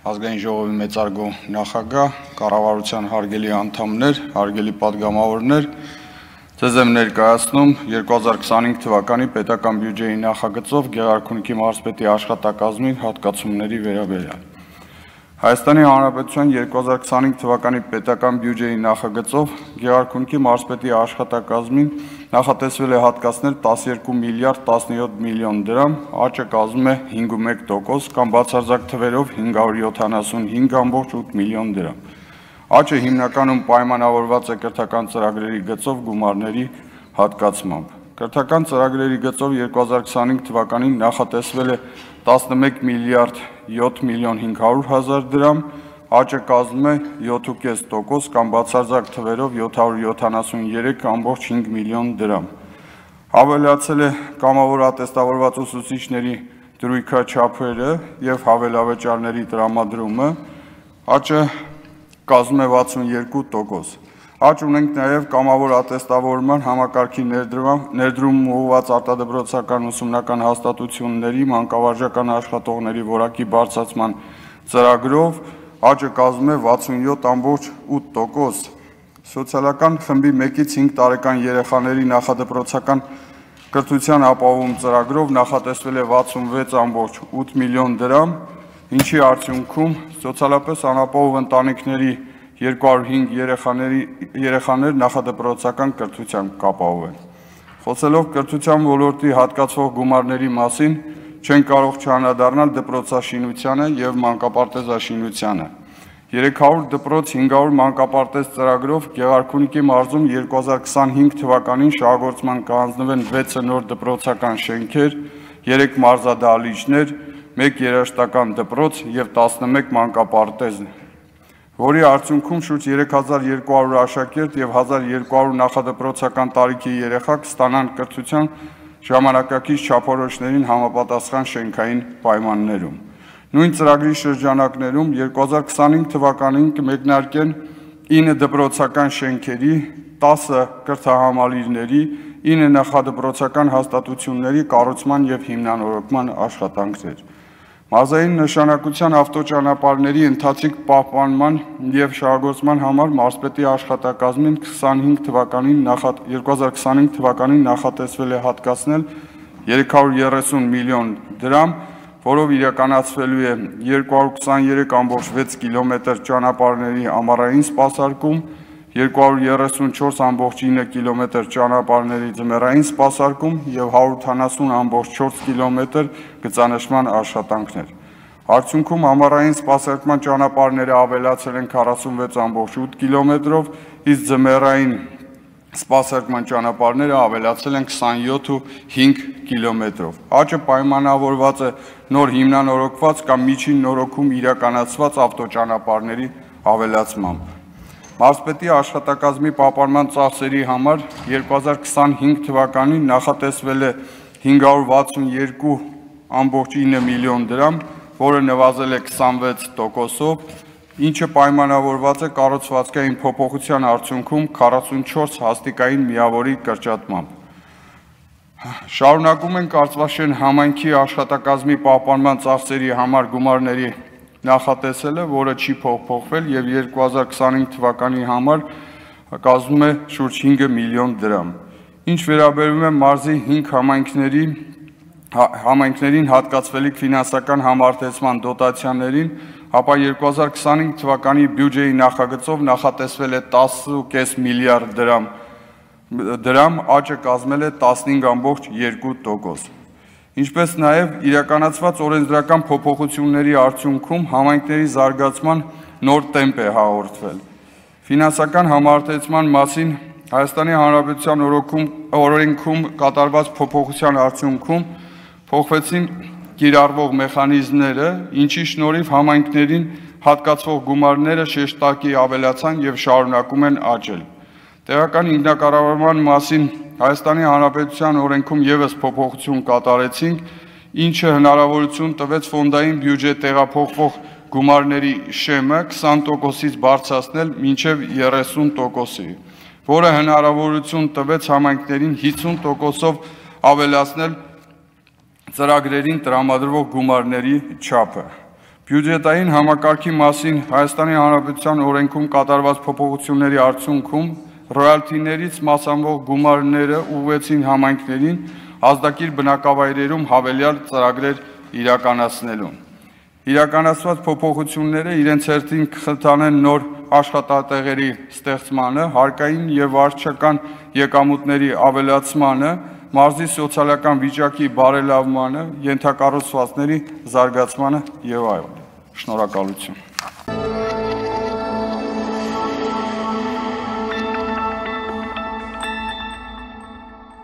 ազգային ժողովի մեծարգո նախագահ, կառավարության հարգելի անդամներ, հարգելի падգամավորներ, ձեզ եմ ներկայացնում 2025 թվականի պետական բյուջեի նախագծով Գեղարքունիքի մարզպետի աշխատակազմի հատկացումների վերաբերյալ։ Հայաստանի Հանրապետության 2025 թվականի պետական բյուջեի նախագծով Գեղարքունիքի մարզպետի աշխատակազմին նախատեսվել է հատկացնել 12 միլիարդ 17 միլիոն դրամ, աճը կազմում է 5.1% կամ բացարձակ թվերով 575.8 միլիոն դրամ։ Աճը հիմնականում պայմանավորված է կրթական ծրագրերի գծով գումարների հատկացմամբ։ Կրթական ծրագրերի գծով 2025 թվականին նախատեսվել է 11 միլիարդ 7 միլիոն 500 հազար դրամ, աճը կազմում է 7.5% կամ բացարձակ թվերով 773.5 միլիոն դրամ։ Հավելացել է կամավոր ատեստավորված ուսուցիչների դրույքա չափերը եւ հավելավճարների տրամադրումը, աճը կազմում է 62%։ Աճ ունենք նաև կամավոր ատեստավորման համակարգի ներդրում ուղղված արտադրոցական ուսումնական հաստատությունների մանկավարժական աշխատողների որակի բարձրացման ծրագրով աճը կազմում է 67.8%։ Սոցիալական խմբի 1-ից 5 տարեկան երեխաների նախադպրոցական կրթության ապահովում ծրագրով նախատեսվել է 66.8 միլիոն դրամ, ինչի արդյունքում սոցիալապես անապահով ընտանիքների 205 երեխաների երեխաներ նախադպրոցական կրթությամբ կապահովեն։ Խոսելով կրթության ոլորտի հատկացվող գումարների մասին, չեն կարող չանդրադառնալ դպրոցաշինությանը եւ մանկապարտեզաշինությանը։ 300 դպրոց 500 մանկապարտեզ ծրագրով Գեղարքունիքի մարզում 2025 թվականին շահագործման կհանձնվեն 6 նոր դպրոցական շենքեր, 3 մարզադահլիճներ, 1 երաժշտական դպրոց եւ 11 մանկապարտեզ որի արդյունքում շուրջ 3200 աշակերտ եւ 1200 նախադպրոցական տարիքի երեխա կստանան կրթության ժամանակակից չափորոշներին համապատասխան շենքային պայմաններում։ Նույն ծրագրի շրջանակներում 2025 թվականին կմեկնարկեն 9 դպրոցական շենքերի, 10 կրթահամալիրների, 9 նախադպրոցական հաստատությունների կառուցման եւ հիմնանորոգման աշխատանքներ։ Մարզային նշանակության ավտոճանապարհների ընթացիկ պահպանման եւ շահագործման համար մարզպետի աշխատակազմին 25 թվականին նախատ 2025 թվականին նախատեսվել է հատկացնել 330 միլիոն դրամ, որով իրականացվելու է 223.6 կիլոմետր ճանապարհների ամառային սպասարկում, 234.9 կիլոմետր ճանապարհների ձմեռային սպասարկում եւ 180.4 կիլոմետր գծանշման աշխատանքներ։ Արդյունքում ամառային սպասարկման ճանապարհները ավելացել են 46.8 կիլոմետրով, իսկ ձմեռային սպասարկման ճանապարհները ավելացել են 27.5 կիլոմետրով։ Աճը պայմանավորված է նոր հիմնանորոգված կամ միջին նորոգում իրականացված ավտոճանապարհների ավելացմամբ։ Մարզպետի աշխատակազմի պահպանման ծախսերի համար 2025 թվականին նախատեսվել է 562.9 միլիոն դրամ, որը նվազել է 26%-ով, ինչը պայմանավորված է կառուցվածքային փոփոխության արդյունքում 44 հաստիկային միավորի կրճատմամբ։ Շարունակում են Կարծվաշեն համայնքի աշխատակազմի պահպանման ծախսերի համար գումարների նախատեսել է, որը չի փոխփոխվել եւ 2025 թվականի համար կազմում է շուրջ 5 միլիոն դրամ։ Ինչ վերաբերում է մարզի 5 համայնքների հա, համայնքներին հատկացվելիք ֆինանսական համարտեսման դոտացիաներին, ապա 2025 թվականի բյուջեի նախագծով նախատեսվել է 10.5 միլիարդ դրամ դրամ աճը կազմել է 15.2%։ Ինչպես նաև իրականացված օրենսդրական փոփոխությունների արդյունքում համայնքների զարգացման նոր տեմպ է հաղորդվել։ Ֆինանսական համարտեցման մասին Հայաստանի Հանրապետության օրենքում կատարված փոփոխության արդյունքում փոխվեցին կիրառվող մեխանիզմները, ինչի շնորհիվ համայնքներին հատկացվող գումարները շեշտակի ավելացան եւ շարունակում են աճել։ Տեղական ինքնակառավարման մասին Հայաստանի Հանրապետության օրենքում եւս փոփոխություն կատարեցինք, ինչը հնարավորություն տվեց ֆոնդային բյուջե տեղափոխվող գումարների շեմը 20%-ից բարձրացնել մինչև 30%-ի, որը հնարավորություն տվեց համայնքներին 50%-ով ավելացնել ծրագրերին տրամադրվող գումարների չափը։ Բյուջետային համակարգի մասին Հայաստանի Հանրապետության օրենքում կատարված փոփոխությունների արդյունքում ռոյալթիներից մասամվող գումարները ուղղվեցին համայնքներին ազդակիր բնակավայրերում հավելյալ ծրագրեր իրականացնելուն։ Իրականացված փոփոխությունները իրենց հերթին կխթանեն նոր աշխատատեղերի ստեղծմանը, հարկային եւ վարչական եկամուտների ավելացմանը, մարզի սոցիալական վիճակի բարելավմանը, յենթակառուցվածքների զարգացմանը եւ այլն։ Շնորհակալություն։